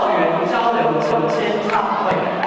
校园交流，首先唱会。